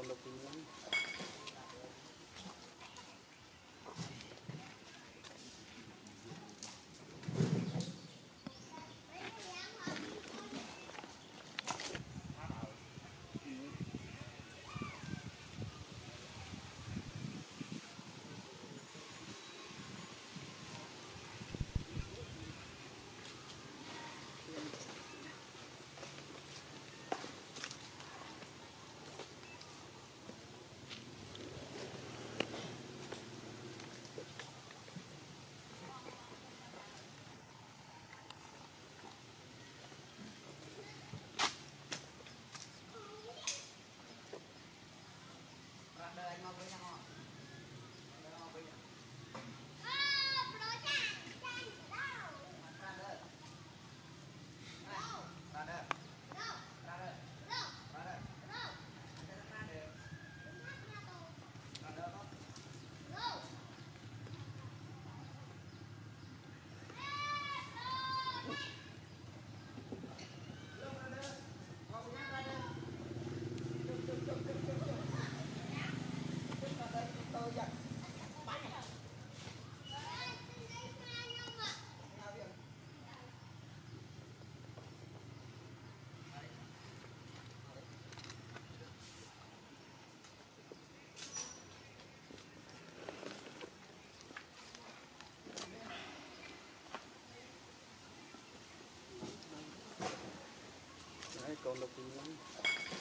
segunda opinión. Con lo que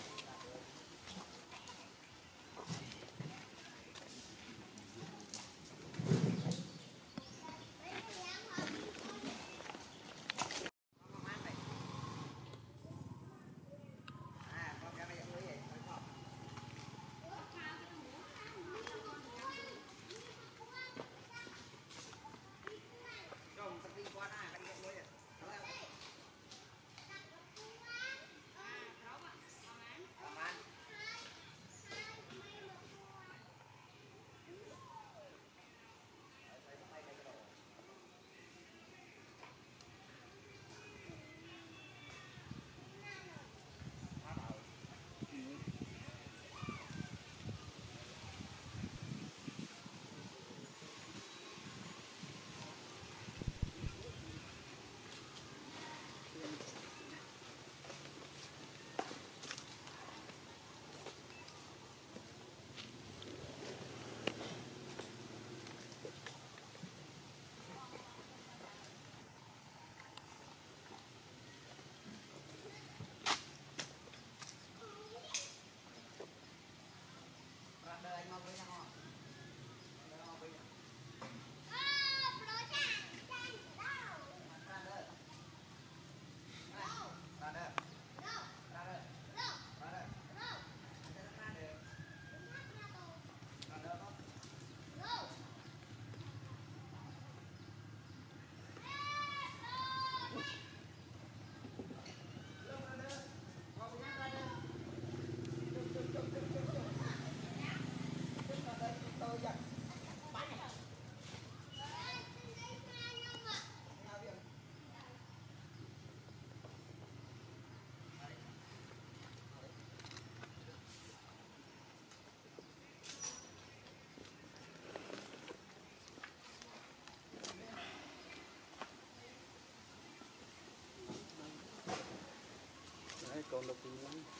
on the green.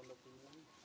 on the green one.